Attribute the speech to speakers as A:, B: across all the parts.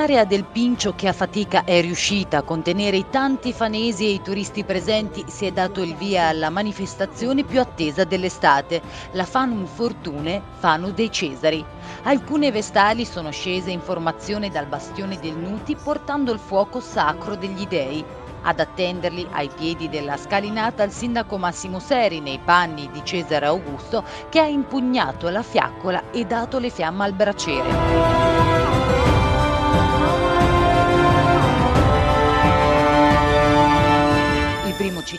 A: L'area del Pincio che a fatica è riuscita a contenere i tanti fanesi e i turisti presenti si è dato il via alla manifestazione più attesa dell'estate, la Fanum Fortune Fanu dei Cesari. Alcune vestali sono scese in formazione dal bastione del Nuti portando il fuoco sacro degli dei. Ad attenderli ai piedi della scalinata il sindaco Massimo Seri nei panni di Cesare Augusto che ha impugnato la fiaccola e dato le fiamme al braciere.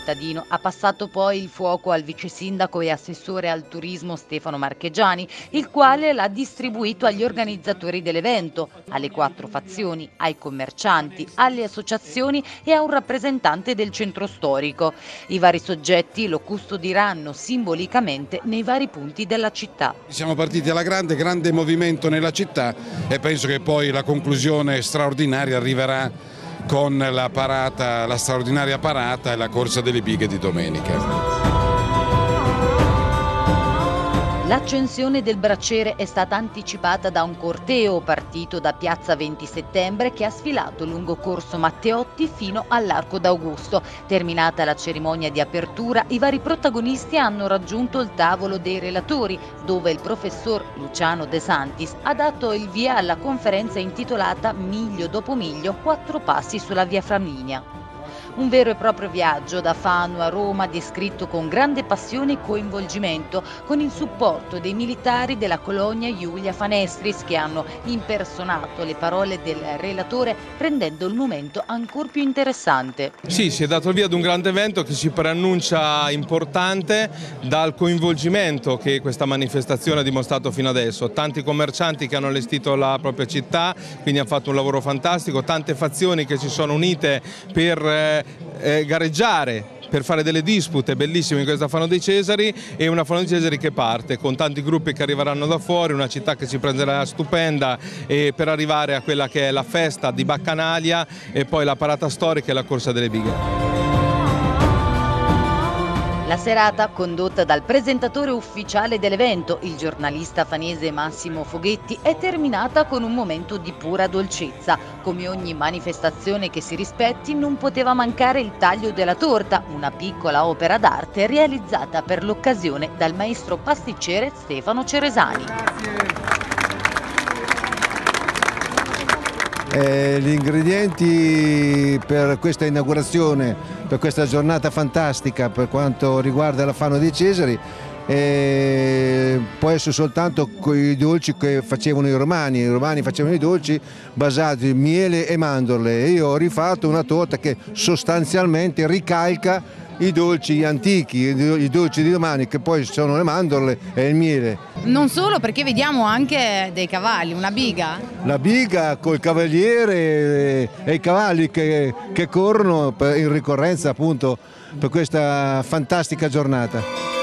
A: Cittadino ha passato poi il fuoco al vice sindaco e assessore al turismo Stefano Marcheggiani, il quale l'ha distribuito agli organizzatori dell'evento, alle quattro fazioni, ai commercianti, alle associazioni e a un rappresentante del centro storico. I vari soggetti lo custodiranno simbolicamente nei vari punti della città.
B: Siamo partiti alla grande, grande movimento nella città e penso che poi la conclusione straordinaria arriverà con la, parata, la straordinaria parata e la corsa delle bighe di domenica.
A: L'accensione del bracciere è stata anticipata da un corteo partito da Piazza 20 Settembre che ha sfilato lungo Corso Matteotti fino all'Arco d'Augusto. Terminata la cerimonia di apertura, i vari protagonisti hanno raggiunto il tavolo dei relatori, dove il professor Luciano De Santis ha dato il via alla conferenza intitolata Miglio dopo miglio, quattro passi sulla via Flaminia. Un vero e proprio viaggio da Fano a Roma descritto con grande passione e coinvolgimento con il supporto dei militari della colonia Giulia Fanestris che hanno impersonato le parole del relatore rendendo il momento ancora più interessante.
C: Sì, si è dato il via ad un grande evento che si preannuncia importante dal coinvolgimento che questa manifestazione ha dimostrato fino adesso. Tanti commercianti che hanno allestito la propria città, quindi hanno fatto un lavoro fantastico, tante fazioni che si sono unite per eh, eh, gareggiare per fare delle dispute bellissime in questa Fano dei Cesari e una Fano dei Cesari che parte con tanti gruppi che arriveranno da fuori, una città che si prenderà stupenda e per arrivare a quella che è la festa di Baccanalia e poi la parata storica e la corsa delle bighe.
A: La serata, condotta dal presentatore ufficiale dell'evento, il giornalista fanese Massimo Foghetti, è terminata con un momento di pura dolcezza. Come ogni manifestazione che si rispetti, non poteva mancare il taglio della torta, una piccola opera d'arte realizzata per l'occasione dal maestro pasticcere Stefano Ceresani.
D: Eh, gli ingredienti per questa inaugurazione per questa giornata fantastica per quanto riguarda la Fano dei Cesari e può essere soltanto i dolci che facevano i romani, i romani facevano i dolci basati in miele e mandorle. Io ho rifatto una torta che sostanzialmente ricalca i dolci antichi, i dolci di domani che poi sono le mandorle e il miele.
E: Non solo perché vediamo anche dei cavalli, una biga.
D: La biga col cavaliere e i cavalli che, che corrono in ricorrenza appunto per questa fantastica giornata.